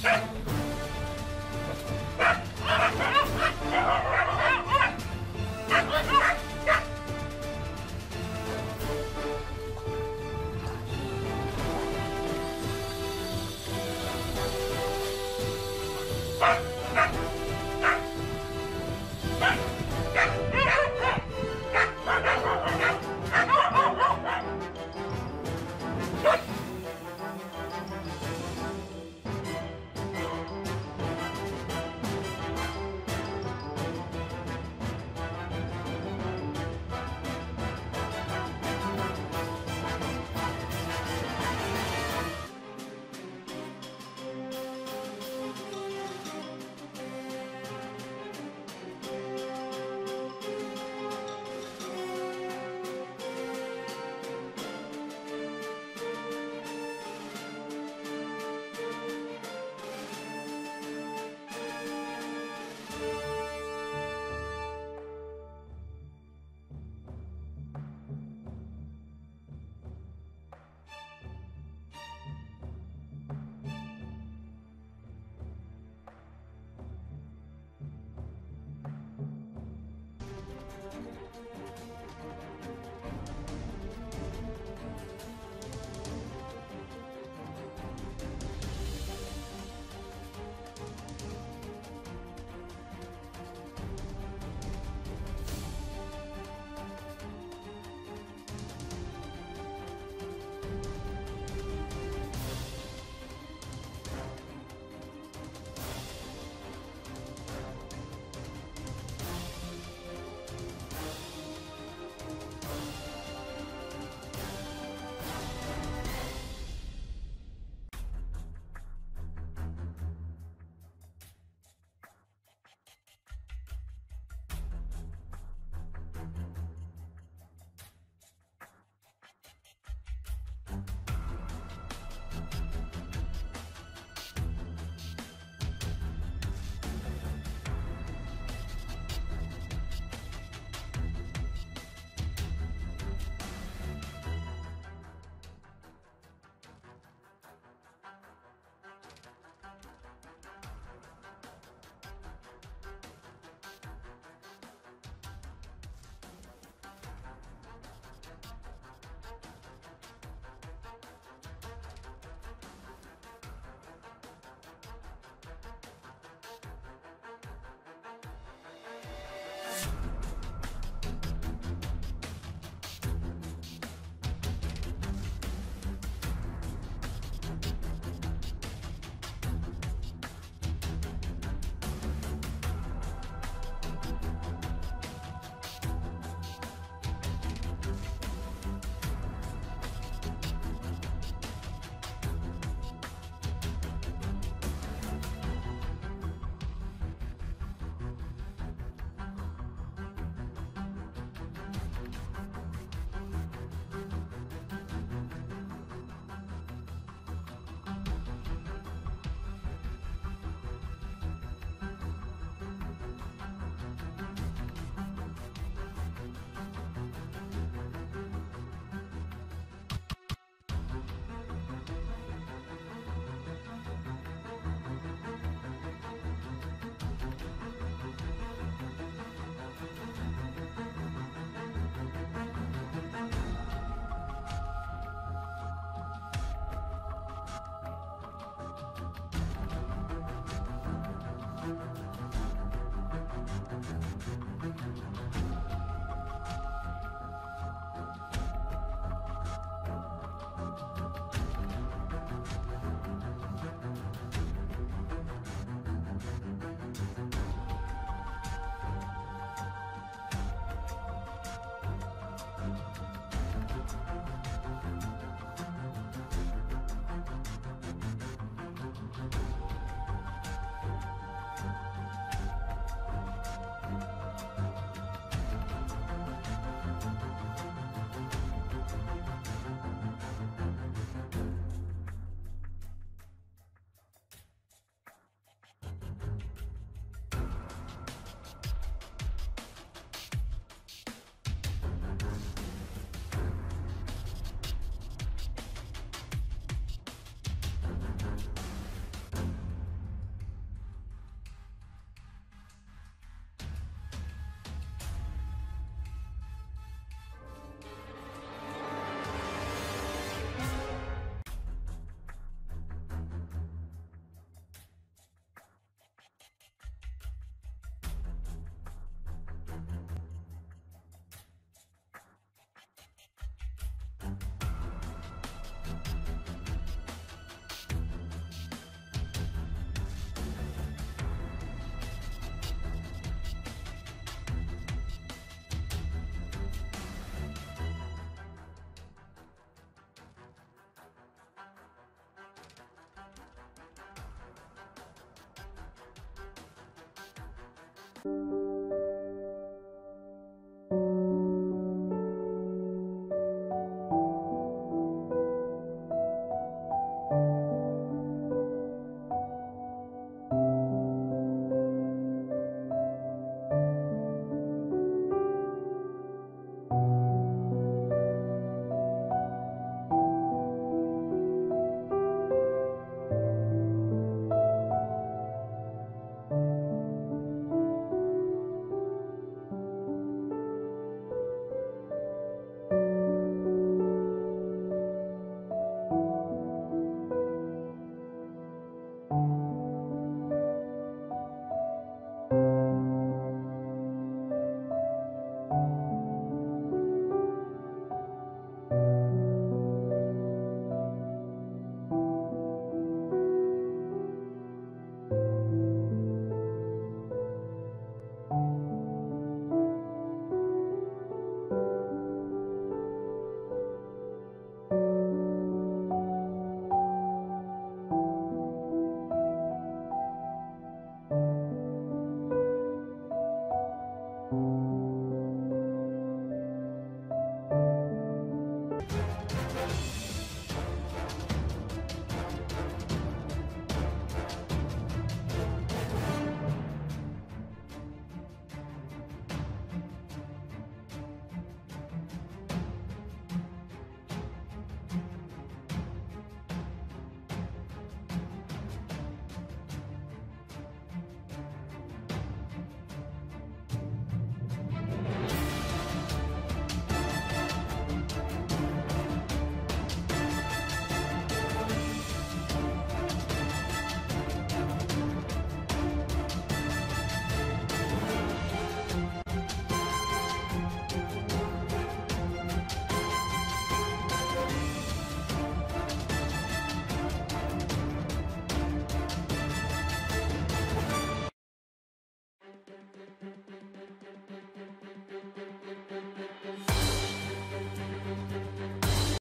Hey!